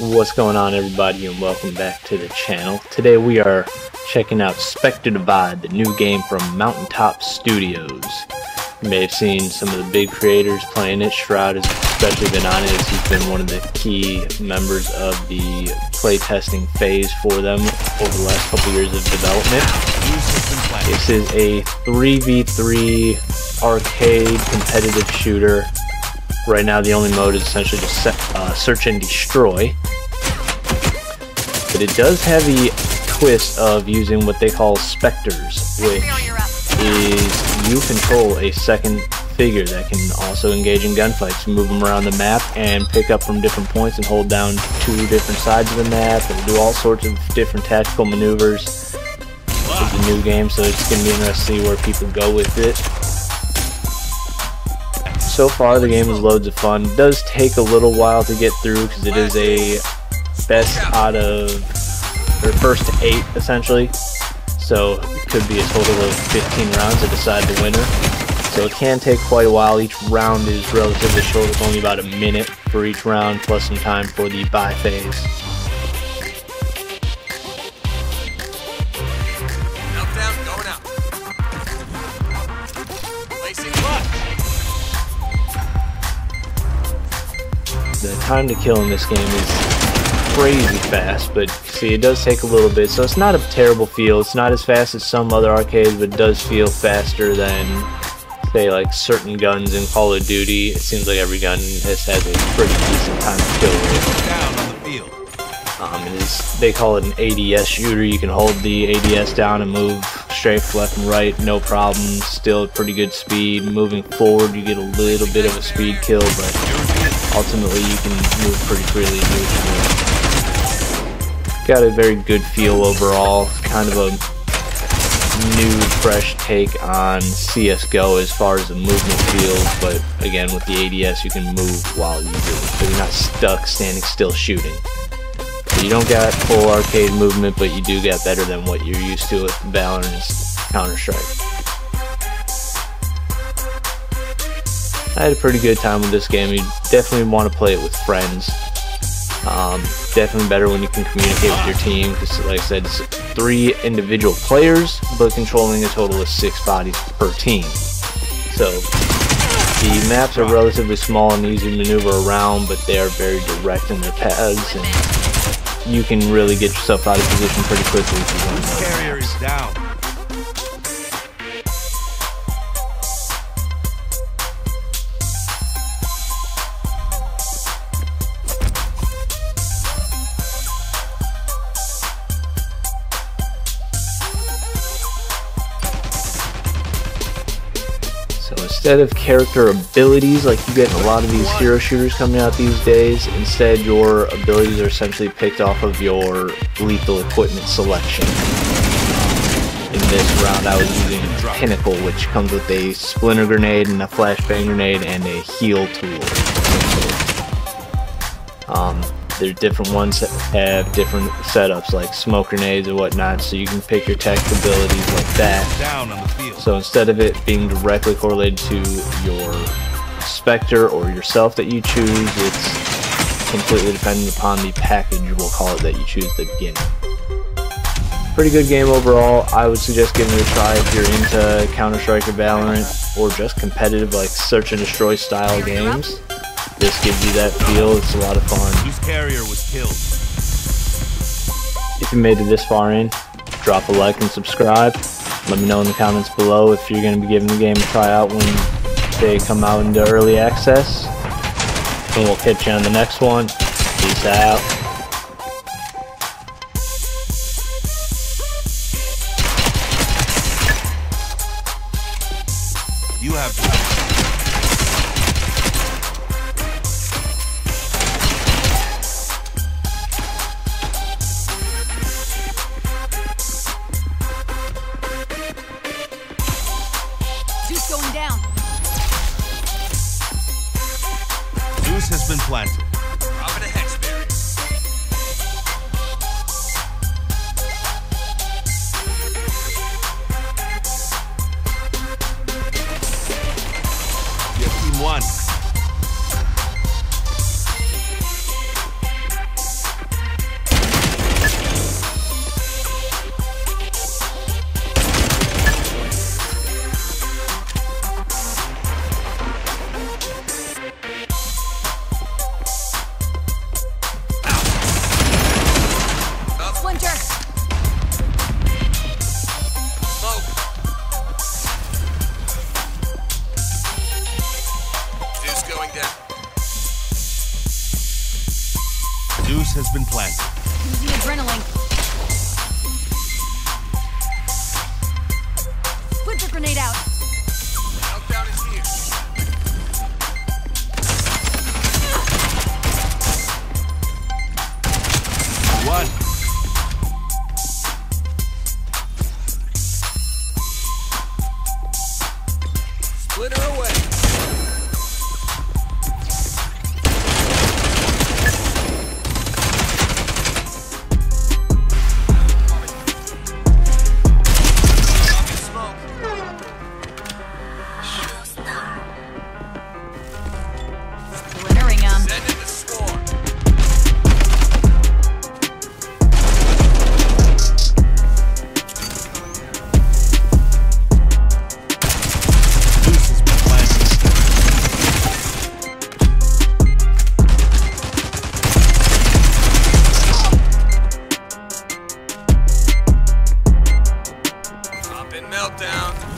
What's going on everybody and welcome back to the channel. Today we are checking out Spectre Divide, the new game from Mountaintop Studios. You may have seen some of the big creators playing it. Shroud has especially been on it as he's been one of the key members of the playtesting phase for them over the last couple years of development. This is a 3v3 arcade competitive shooter Right now the only mode is essentially just set, uh, search and destroy. But it does have the twist of using what they call Spectres, which is you control a second figure that can also engage in gunfights, move them around the map and pick up from different points and hold down two different sides of the map and do all sorts of different tactical maneuvers. It's a new game, so it's going to be interesting to see where people go with it so far the game is loads of fun. It does take a little while to get through because it is a best out of or first to eight essentially. So it could be a total of 15 rounds to decide the winner. So it can take quite a while. Each round is relatively short with only about a minute for each round plus some time for the buy phase. Time to kill in this game is crazy fast, but see, it does take a little bit, so it's not a terrible feel. It's not as fast as some other arcades, but it does feel faster than, say, like certain guns in Call of Duty. It seems like every gun has, has a pretty decent time to kill rate. Down on the field. Um, is, they call it an ADS shooter. You can hold the ADS down and move straight left and right, no problem. Still pretty good speed. Moving forward, you get a little bit of a speed kill, but ultimately you can move pretty freely Got a very good feel overall, kind of a new, fresh take on CSGO as far as the movement feels, but again, with the ADS you can move while you do it, so you're not stuck standing still shooting. You don't get full arcade movement, but you do get better than what you're used to with and Counter-Strike. I had a pretty good time with this game. You definitely want to play it with friends. Um, definitely better when you can communicate with your team because, like I said, it's three individual players, but controlling a total of six bodies per team. So the maps are relatively small and easy to maneuver around, but they are very direct in their paths, and you can really get yourself out of position pretty quickly if you want to. Carrier is down. Instead of character abilities like you get in a lot of these hero shooters coming out these days, instead your abilities are essentially picked off of your lethal equipment selection. In this round I was using Pinnacle, which comes with a splinter grenade and a flashbang grenade and a heal tool. Um, there's different ones that have different setups like smoke grenades and whatnot, so you can pick your tech abilities like that. So instead of it being directly correlated to your Spectre or yourself that you choose, it's completely dependent upon the package, we'll call it, that you choose at the beginning. Pretty good game overall. I would suggest giving it a try if you're into Counter-Strike or Valorant, or just competitive like search and destroy style games. This gives you that feel. It's a lot of fun. Whose carrier was killed? If you made it this far in, drop a like and subscribe. Let me know in the comments below if you're going to be giving the game a try out when they come out into early access. And we'll catch you on the next one. Peace out. You have been planted. goose has been planted. Use the adrenaline. the grenade out. Countdown is. One. Splinter away. meltdown.